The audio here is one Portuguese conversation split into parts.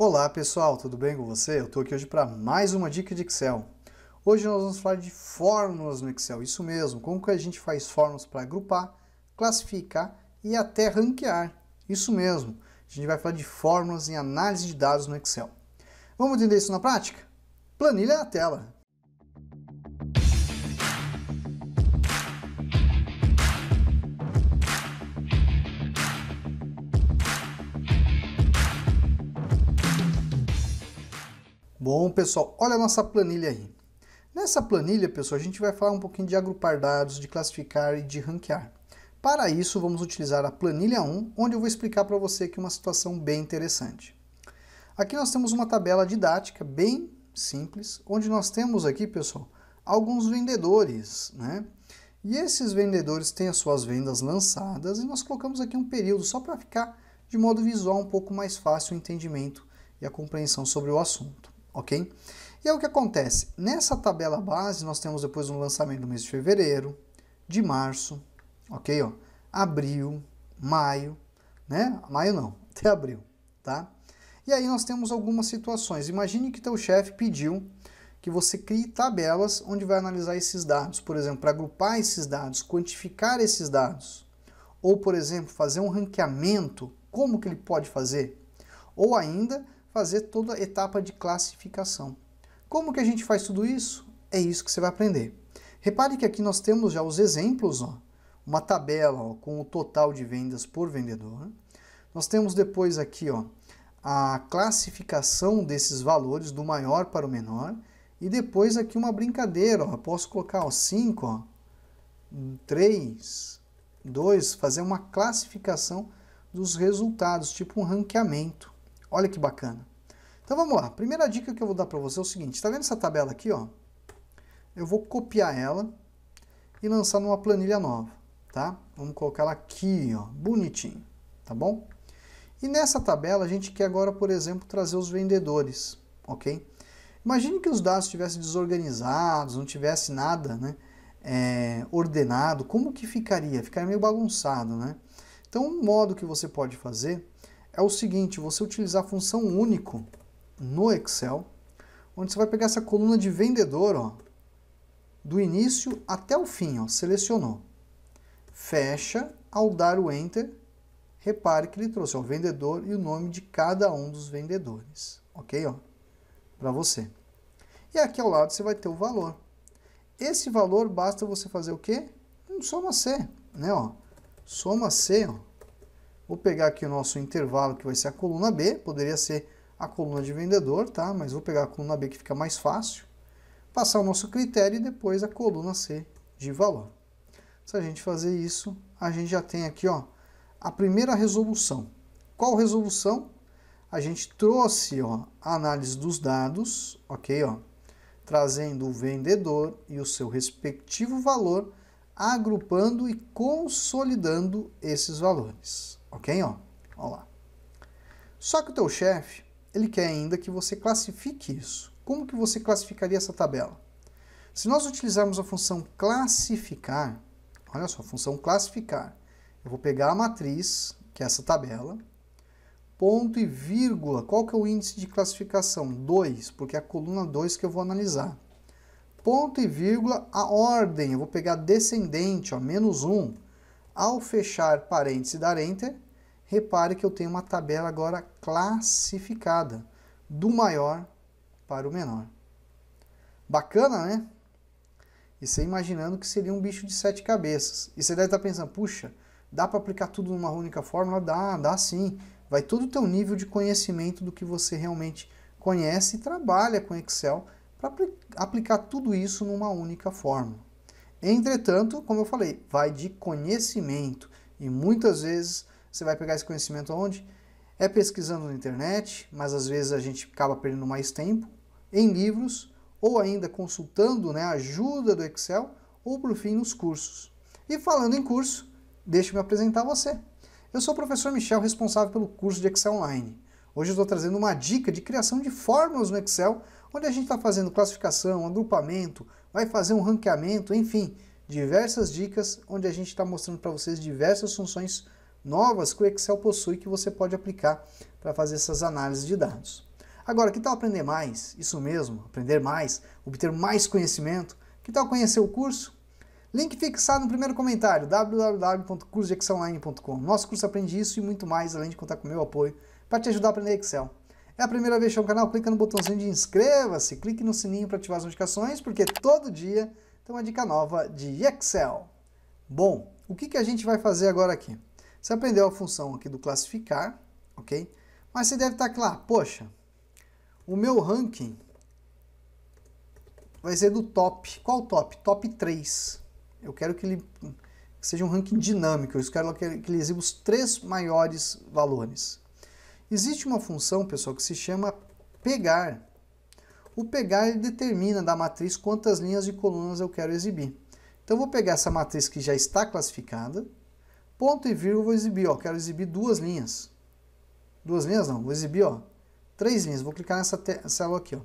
Olá pessoal, tudo bem com você? Eu estou aqui hoje para mais uma dica de Excel. Hoje nós vamos falar de fórmulas no Excel, isso mesmo, como que a gente faz fórmulas para agrupar, classificar e até ranquear, isso mesmo. A gente vai falar de fórmulas em análise de dados no Excel. Vamos entender isso na prática? Planilha na tela. Bom, pessoal, olha a nossa planilha aí. Nessa planilha, pessoal, a gente vai falar um pouquinho de agrupar dados, de classificar e de ranquear. Para isso, vamos utilizar a planilha 1, onde eu vou explicar para você aqui uma situação bem interessante. Aqui nós temos uma tabela didática bem simples, onde nós temos aqui, pessoal, alguns vendedores, né? E esses vendedores têm as suas vendas lançadas e nós colocamos aqui um período só para ficar de modo visual um pouco mais fácil o entendimento e a compreensão sobre o assunto ok? E aí o que acontece? Nessa tabela base nós temos depois um lançamento do mês de fevereiro, de março, ok? Ó, abril, maio, né? Maio não, até abril, tá? E aí nós temos algumas situações. Imagine que teu chefe pediu que você crie tabelas onde vai analisar esses dados, por exemplo, para agrupar esses dados, quantificar esses dados, ou por exemplo, fazer um ranqueamento, como que ele pode fazer? Ou ainda fazer toda a etapa de classificação. Como que a gente faz tudo isso? É isso que você vai aprender. Repare que aqui nós temos já os exemplos, ó, uma tabela ó, com o total de vendas por vendedor. Nós temos depois aqui ó, a classificação desses valores do maior para o menor. E depois aqui uma brincadeira, ó, posso colocar 5, 3, 2, fazer uma classificação dos resultados, tipo um ranqueamento. Olha que bacana. Então vamos lá. Primeira dica que eu vou dar para você é o seguinte. Está vendo essa tabela aqui? Ó? Eu vou copiar ela e lançar numa planilha nova. Tá? Vamos colocar ela aqui, ó, bonitinho. Tá bom? E nessa tabela a gente quer agora, por exemplo, trazer os vendedores. Ok? Imagine que os dados estivessem desorganizados, não tivesse nada né, é, ordenado. Como que ficaria? Ficaria meio bagunçado. Né? Então, um modo que você pode fazer é o seguinte, você utilizar a função único no Excel, onde você vai pegar essa coluna de vendedor, ó, do início até o fim, ó, selecionou. Fecha, ao dar o Enter, repare que ele trouxe ó, o vendedor e o nome de cada um dos vendedores, ok? Ó, para você. E aqui ao lado você vai ter o valor. Esse valor basta você fazer o quê? Um soma C, né? Ó, soma C, ó, Vou pegar aqui o nosso intervalo, que vai ser a coluna B, poderia ser a coluna de vendedor, tá? Mas vou pegar a coluna B que fica mais fácil. Passar o nosso critério e depois a coluna C de valor. Se a gente fazer isso, a gente já tem aqui ó, a primeira resolução. Qual resolução? A gente trouxe ó, a análise dos dados, ok? Ó, trazendo o vendedor e o seu respectivo valor, agrupando e consolidando esses valores. Ok? Ó, ó lá. Só que o teu chefe, ele quer ainda que você classifique isso. Como que você classificaria essa tabela? Se nós utilizarmos a função classificar, olha só, a função classificar, eu vou pegar a matriz, que é essa tabela, ponto e vírgula, qual que é o índice de classificação? 2, porque é a coluna 2 que eu vou analisar. Ponto e vírgula, a ordem, eu vou pegar descendente, ó, menos 1, ao fechar parênteses e dar Enter, repare que eu tenho uma tabela agora classificada, do maior para o menor. Bacana, né? E você imaginando que seria um bicho de sete cabeças. E você deve estar pensando, puxa, dá para aplicar tudo numa única fórmula? Dá, dá sim. Vai todo o teu nível de conhecimento do que você realmente conhece e trabalha com Excel para aplicar tudo isso numa única fórmula. Entretanto, como eu falei, vai de conhecimento e muitas vezes você vai pegar esse conhecimento onde? É pesquisando na internet, mas às vezes a gente acaba perdendo mais tempo, em livros, ou ainda consultando né, a ajuda do Excel, ou por fim nos cursos. E falando em curso, deixe-me apresentar você. Eu sou o professor Michel, responsável pelo curso de Excel Online. Hoje eu estou trazendo uma dica de criação de fórmulas no Excel, onde a gente está fazendo classificação, agrupamento, vai fazer um ranqueamento, enfim, diversas dicas onde a gente está mostrando para vocês diversas funções novas que o Excel possui que você pode aplicar para fazer essas análises de dados. Agora, que tal aprender mais? Isso mesmo, aprender mais, obter mais conhecimento. Que tal conhecer o curso? Link fixado no primeiro comentário, www.cursodeexcelonline.com. Nosso curso aprende isso e muito mais, além de contar com o meu apoio para te ajudar a aprender Excel. É a primeira vez que é um canal, clica no botãozinho de inscreva-se, clique no sininho para ativar as notificações, porque todo dia tem uma dica nova de Excel. Bom, o que, que a gente vai fazer agora aqui? Você aprendeu a função aqui do classificar, ok? Mas você deve estar lá, poxa, o meu ranking vai ser do top. Qual top? Top 3. Eu quero que ele seja um ranking dinâmico. Eu quero que ele exiba os três maiores valores. Existe uma função, pessoal, que se chama pegar. O pegar ele determina da matriz quantas linhas e colunas eu quero exibir. Então eu vou pegar essa matriz que já está classificada, ponto e vírgula vou exibir, ó, quero exibir duas linhas. Duas linhas não, vou exibir, ó, três linhas. Vou clicar nessa célula aqui, ó.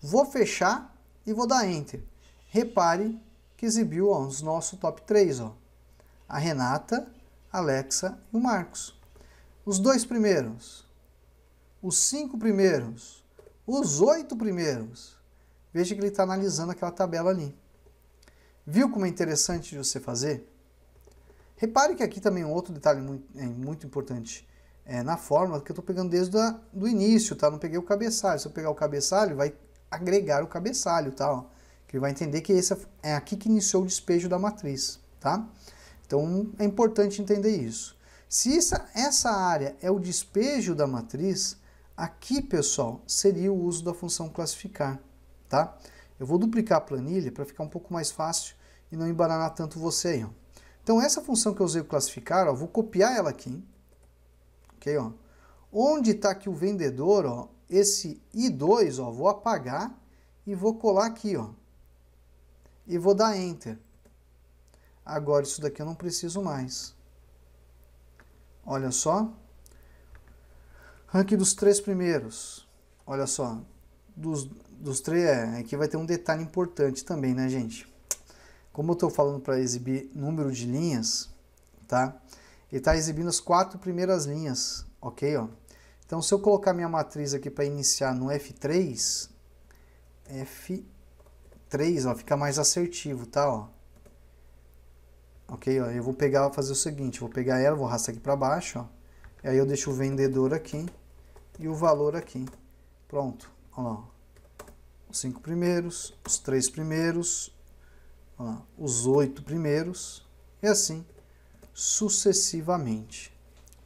Vou fechar e vou dar Enter. Repare que exibiu ó, os nossos top 3, ó. A Renata, a Alexa e o Marcos. Os dois primeiros, os cinco primeiros, os oito primeiros. Veja que ele está analisando aquela tabela ali. Viu como é interessante de você fazer? Repare que aqui também um outro detalhe muito, é, muito importante é, na fórmula, que eu estou pegando desde o início, tá? Não peguei o cabeçalho. Se eu pegar o cabeçalho, vai agregar o cabeçalho, tá? Que ele vai entender que esse é aqui que iniciou o despejo da matriz, tá? Então, é importante entender isso. Se essa, essa área é o despejo da matriz, aqui, pessoal, seria o uso da função classificar, tá? Eu vou duplicar a planilha para ficar um pouco mais fácil e não embaranar tanto você aí, ó. Então, essa função que eu usei classificar, ó, vou copiar ela aqui, ok? Ó. Onde está aqui o vendedor, ó, esse I2, ó, vou apagar e vou colar aqui, ó. E vou dar Enter. Agora isso daqui eu não preciso mais. Olha só. Ranking dos três primeiros. Olha só. Dos, dos três, é, aqui vai ter um detalhe importante também, né, gente? Como eu estou falando para exibir número de linhas, tá? Ele está exibindo as quatro primeiras linhas, ok? Ó. Então, se eu colocar minha matriz aqui para iniciar no F3, F3, ó, fica mais assertivo, tá? Ó. Ok? Ó, eu vou pegar, fazer o seguinte, vou pegar ela, vou arrastar aqui para baixo, ó. E aí eu deixo o vendedor aqui e o valor aqui. Pronto, lá. Os cinco primeiros, os três primeiros, lá, os oito primeiros, e assim sucessivamente.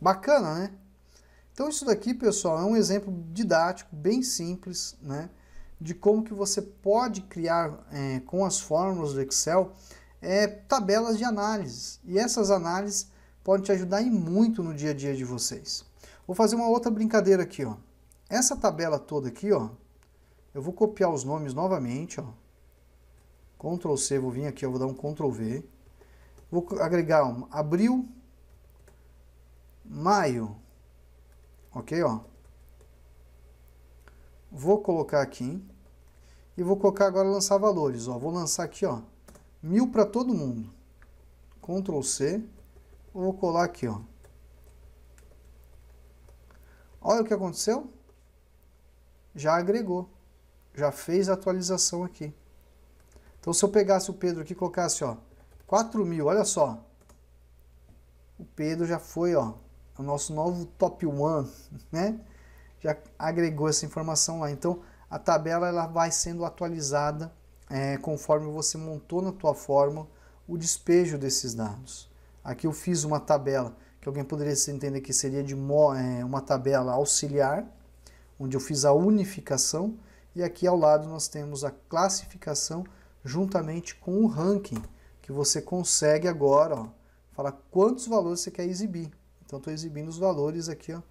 Bacana, né? Então isso daqui, pessoal, é um exemplo didático, bem simples, né? De como que você pode criar é, com as fórmulas do Excel é, tabelas de análise. E essas análises podem te ajudar e muito no dia a dia de vocês. Vou fazer uma outra brincadeira aqui, ó. Essa tabela toda aqui, ó, eu vou copiar os nomes novamente, ó. Ctrl C, vou vir aqui, eu vou dar um Ctrl V. Vou agregar um abril, maio, ok, ó. Vou colocar aqui e vou colocar agora lançar valores, ó. Vou lançar aqui, ó, mil para todo mundo. Ctrl C, vou colar aqui, ó. Olha o que aconteceu. Já agregou, já fez a atualização aqui. Então, se eu pegasse o Pedro aqui e colocasse, ó, 4 mil, olha só. O Pedro já foi, ó, o nosso novo top one, né? Já agregou essa informação lá. Então, a tabela ela vai sendo atualizada é, conforme você montou na tua forma o despejo desses dados. Aqui eu fiz uma tabela que alguém poderia entender que seria de é, uma tabela auxiliar, onde eu fiz a unificação, e aqui ao lado nós temos a classificação juntamente com o ranking, que você consegue agora ó, falar quantos valores você quer exibir. Então, estou exibindo os valores aqui ó,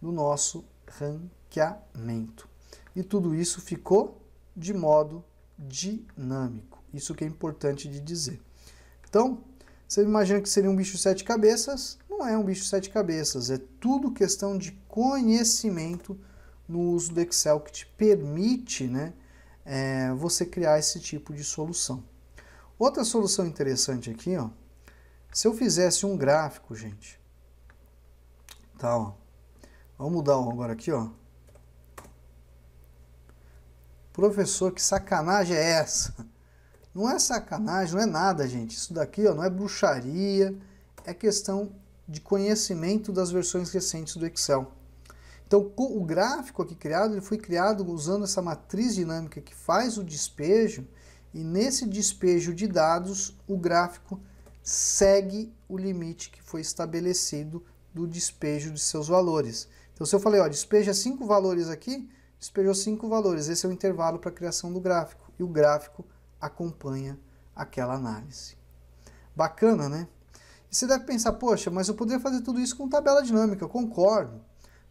do nosso ranqueamento. E tudo isso ficou de modo dinâmico. Isso que é importante de dizer. Então, você imagina que seria um bicho sete cabeças? Não é um bicho sete cabeças, é tudo questão de conhecimento no uso do Excel que te permite né, é, você criar esse tipo de solução. Outra solução interessante aqui, ó, se eu fizesse um gráfico, gente, tá, ó, vamos mudar agora aqui, ó, Professor, que sacanagem é essa? Não é sacanagem, não é nada, gente. Isso daqui ó, não é bruxaria, é questão de conhecimento das versões recentes do Excel. Então, o gráfico aqui criado, ele foi criado usando essa matriz dinâmica que faz o despejo, e nesse despejo de dados, o gráfico segue o limite que foi estabelecido do despejo de seus valores. Então, se eu falei, ó, despeja cinco valores aqui, despejou cinco valores. Esse é o intervalo para a criação do gráfico. E o gráfico acompanha aquela análise. Bacana, né? E você deve pensar, poxa, mas eu poderia fazer tudo isso com tabela dinâmica. Eu concordo.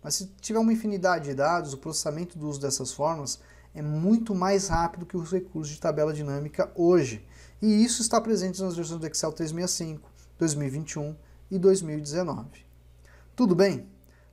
Mas se tiver uma infinidade de dados, o processamento do uso dessas formas é muito mais rápido que os recursos de tabela dinâmica hoje. E isso está presente nas versões do Excel 365, 2021 e 2019. Tudo bem?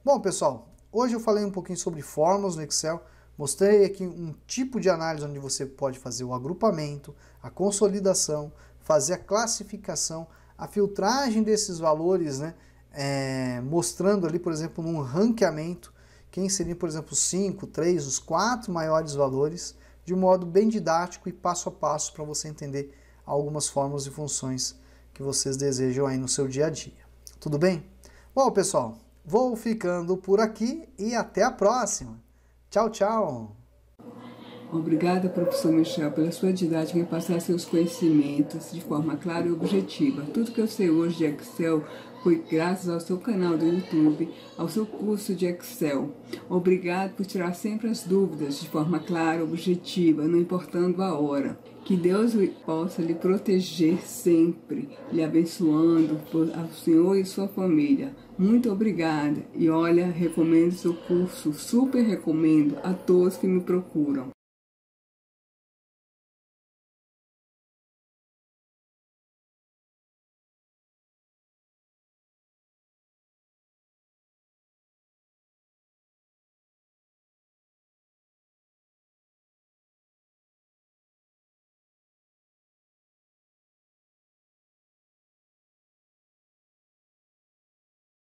Bom, pessoal, hoje eu falei um pouquinho sobre fórmulas no Excel, mostrei aqui um tipo de análise onde você pode fazer o agrupamento, a consolidação, fazer a classificação, a filtragem desses valores, né, é, mostrando ali, por exemplo, num ranqueamento, quem seria, por exemplo, os 5, 3, os quatro maiores valores, de modo bem didático e passo a passo para você entender algumas formas e funções que vocês desejam aí no seu dia a dia. Tudo bem? Bom, pessoal, vou ficando por aqui e até a próxima. Tchau, tchau! Obrigada, professor Michel, pela sua didática em passar seus conhecimentos de forma clara e objetiva. Tudo que eu sei hoje de Excel foi graças ao seu canal do YouTube, ao seu curso de Excel. Obrigado por tirar sempre as dúvidas de forma clara e objetiva, não importando a hora. Que Deus possa lhe proteger sempre, lhe abençoando ao Senhor e sua família. Muito obrigada. E olha, recomendo seu curso, super recomendo a todos que me procuram.